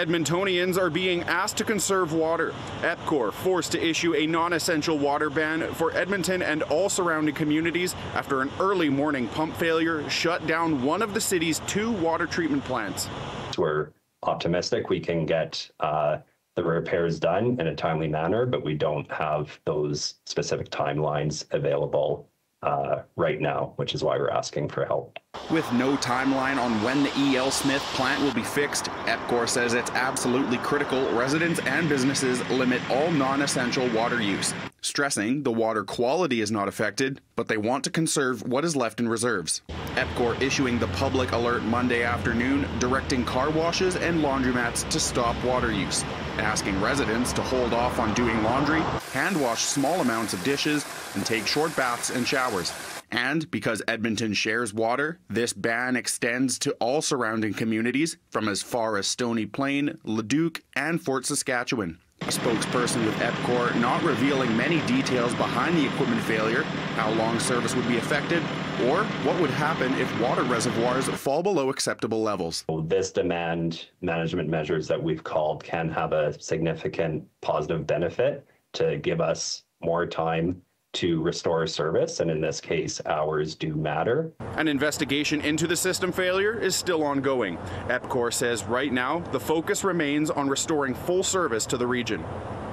Edmontonians are being asked to conserve water. EPCOR forced to issue a non essential water ban for Edmonton and all surrounding communities after an early morning pump failure shut down one of the city's two water treatment plants. We're optimistic we can get uh, the repairs done in a timely manner, but we don't have those specific timelines available uh, right now, which is why we're asking for help. With no timeline on when the E.L. Smith plant will be fixed, EPCOR says it's absolutely critical residents and businesses limit all non essential water use. Stressing the water quality is not affected, but they want to conserve what is left in reserves. EPCOR issuing the public alert Monday afternoon, directing car washes and laundromats to stop water use, asking residents to hold off on doing laundry, hand wash small amounts of dishes, and take short baths and showers. And because Edmonton shares water, this ban extends to all surrounding communities from as far as Stony Plain, Leduc, and Fort Saskatchewan. A spokesperson with EPCOR not revealing many details behind the equipment failure, how long service would be affected, or what would happen if water reservoirs fall below acceptable levels. This demand management measures that we've called can have a significant positive benefit to give us more time to restore service, and in this case, hours do matter. An investigation into the system failure is still ongoing. EPCOR says right now the focus remains on restoring full service to the region.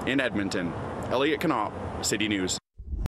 In Edmonton, Elliot Knop, City News.